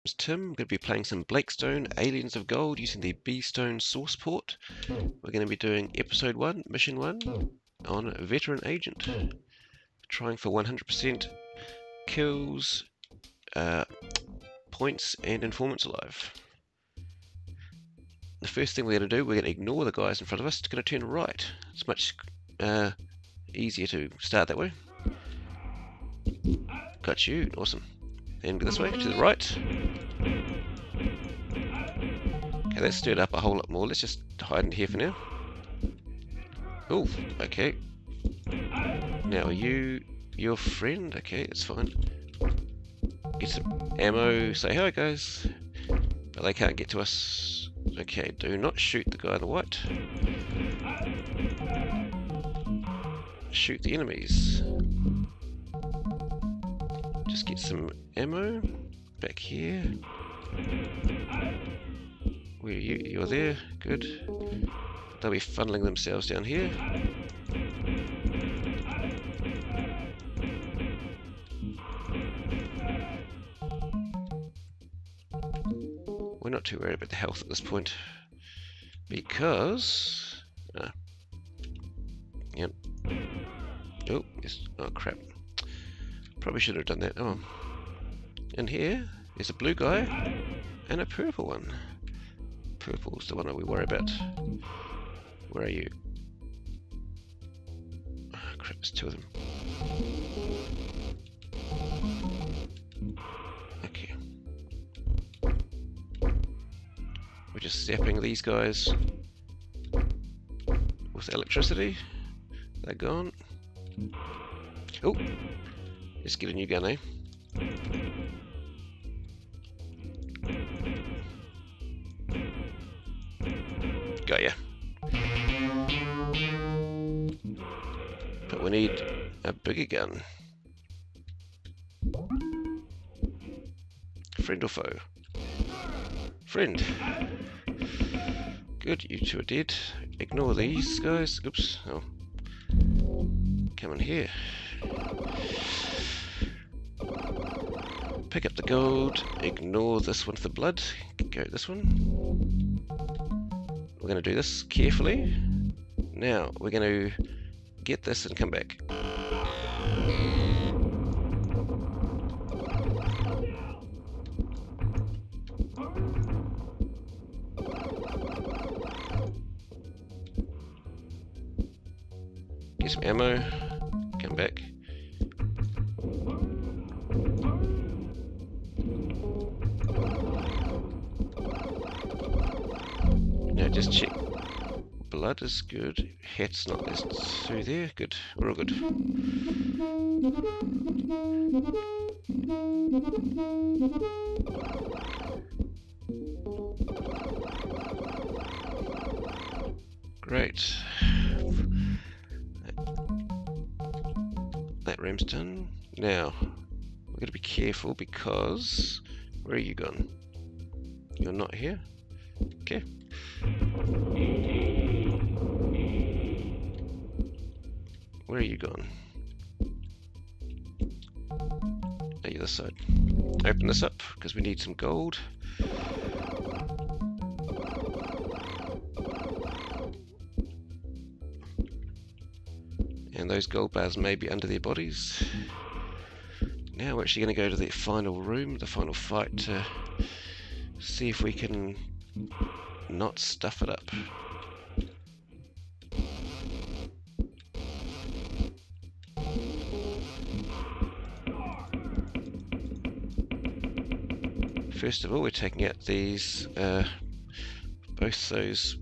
name's Tim. I'm going to be playing some Blake Stone Aliens of Gold using the B-Stone source port. We're going to be doing episode 1, mission 1 on Veteran Agent. Trying for 100% kills, uh, points and informants alive. The first thing we're going to do, we're going to ignore the guys in front of us. It's going to turn right. It's much uh, easier to start that way. Got you. Awesome. Then this way, to the right. Okay, that's stirred up a whole lot more. Let's just hide in here for now. Oh, okay. Now, are you your friend? Okay, it's fine. Get some ammo. Say hi, guys. But they can't get to us. Okay, do not shoot the guy in the white. Shoot the enemies. Just get some ammo. Back here. Where you? You're there. Good. They'll be funneling themselves down here. We're not too worried about the health at this point. Because... Uh, yep. Oh, yes. Oh, crap. Probably should have done that. Oh. And here is a blue guy and a purple one. Purple's the one that we worry about. Where are you? Oh, crap, there's two of them. Okay. We're just zapping these guys with electricity. They're gone. Oh! A new gun, eh? Got ya. But we need a bigger gun. Friend or foe? Friend. Good, you two are dead. Ignore these guys. Oops. Oh. Come in here. Pick up the gold. Ignore this one for the blood. Go this one. We're going to do this carefully. Now, we're going to get this and come back. Get some ammo. Come back. Just check. Blood is good. Head's not there's two there. Good. We're all good. Great. That room's done. Now, we're going to be careful because... Where are you gone? You're not here? Okay. Where are you gone? The other side. Open this up because we need some gold. And those gold bars may be under their bodies. Now we're actually going to go to the final room, the final fight, to see if we can not stuff it up. First of all, we're taking out these, uh, both those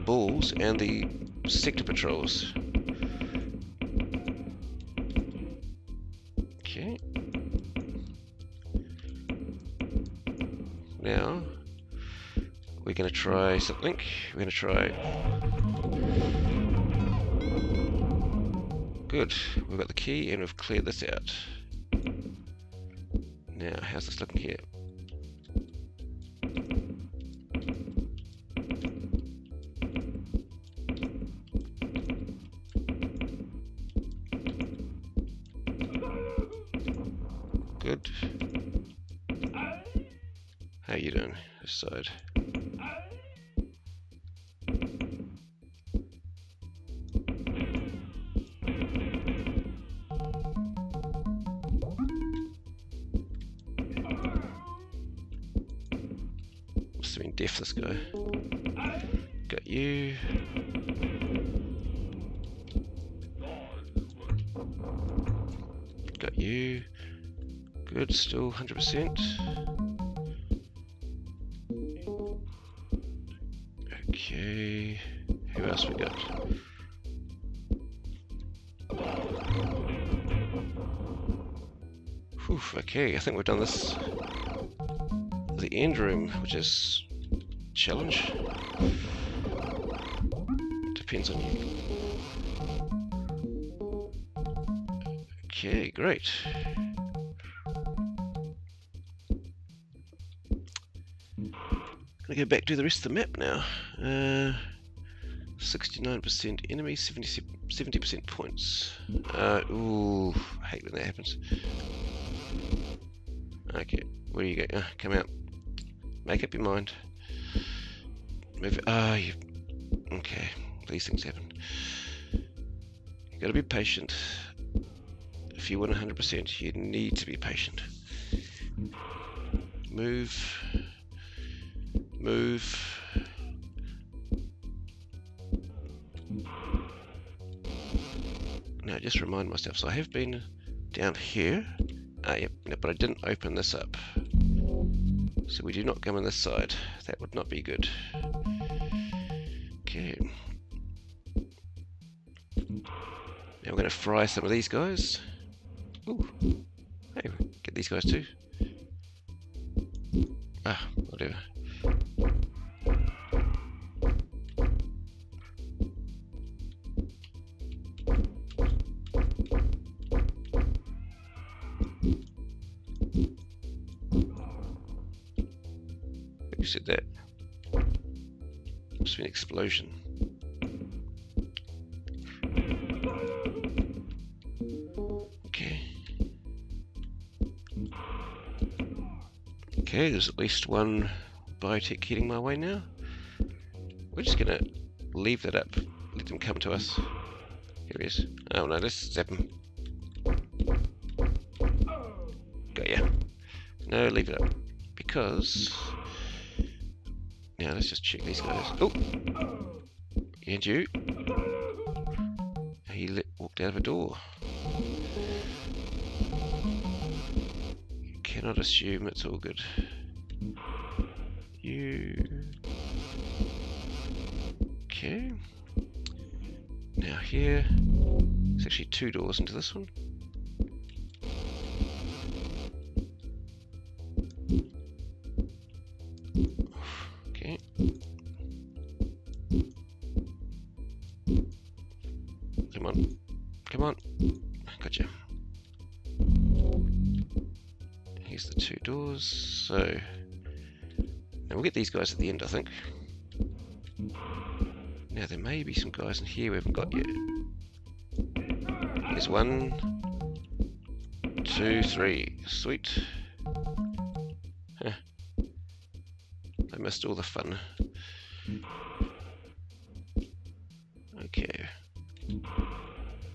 balls and the sector patrols. To try something. We're to try... Good. We've got the key and we've cleared this out. Now, how's this looking here? Good. How you doing? This side. This guy. Got you. Got you. Good, still 100%. Okay, who else we got? Whew, okay, I think we've done this. The end room, which is challenge. Depends on you. Okay, great. Gonna go back to the rest of the map now. Uh, 69% enemy, 70, percent points. Uh, ooh, I hate when that happens. Okay, where you go? Uh, come out. Make up your mind. Move. Ah, you. Okay, these things happen. You gotta be patient. If you want 100%, you need to be patient. Move. Move. Now, just remind myself. So I have been down here. Ah, yep, but I didn't open this up. So we do not come on this side. That would not be good. Okay. Now we're going to fry some of these guys. Ooh. Hey, get these guys too. Ah, whatever. Who said that? Must be an explosion. Okay. Okay, there's at least one biotech heading my way now. We're just gonna leave that up. Let them come to us. Here he is. Oh no, let's zap him. Got ya. No, leave it up. Because... Now let's just check these guys. Oh! And you. He walked out of a door. Cannot assume it's all good. You. Okay. Now here. There's actually two doors into this one. Here's the two doors. So. Now we'll get these guys at the end, I think. Now there may be some guys in here we haven't got yet. There's one, two, three. Sweet. Huh. I missed all the fun. Okay.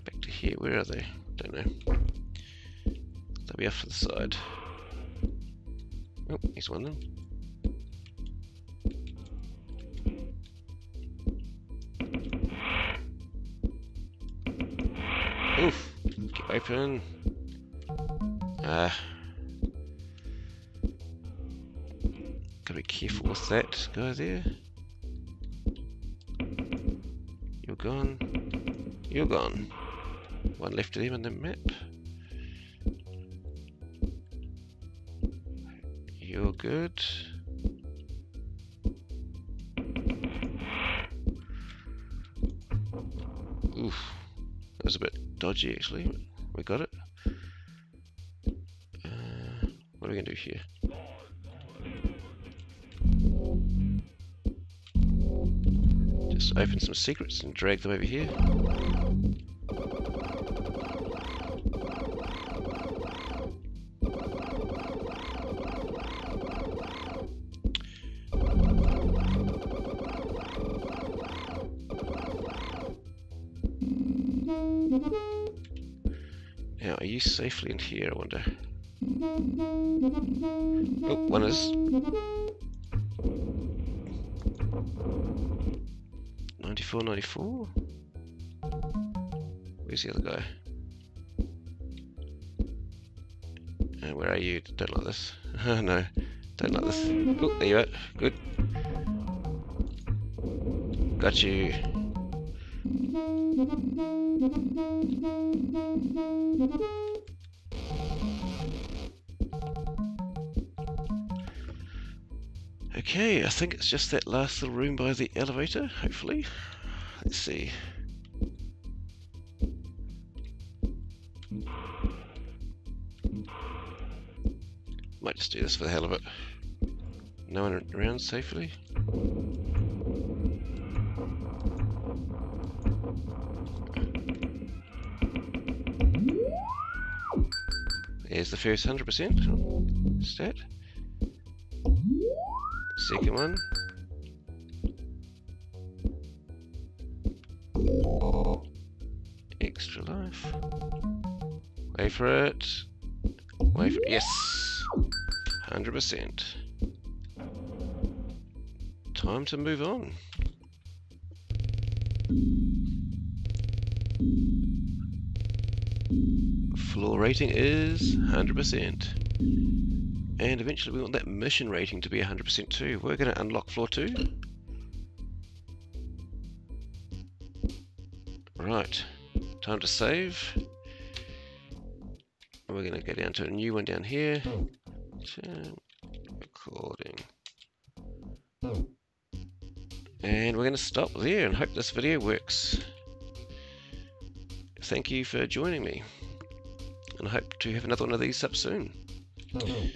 Back to here. Where are they? Don't know. They'll be off to the side. Oh, here's one of them. Oof. Get open. Ah. Gotta be careful with that guy there. You're gone. You're gone. One left of them on the map. Good. Oof. That was a bit dodgy actually. We got it. Uh, what are we gonna do here? Just open some secrets and drag them over here. Now, are you safely in here, I wonder? Oh, one is. 94, 94? Where's the other guy? Uh, where are you? Don't like this. no, don't like this. Oh, there you are. Good. Got you. Okay, I think it's just that last little room by the elevator, hopefully. Let's see. Might just do this for the hell of it. No one around safely. There's the first 100% stat. Second one. Extra life. Wait for it. Wait for it. Yes! 100%. Time to move on. Floor rating is 100%. And eventually we want that mission rating to be 100% too. We're going to unlock floor 2. Right, time to save. We're going to go down to a new one down here. Recording. And we're going to stop there and hope this video works. Thank you for joining me. To have another one of these up soon. Oh,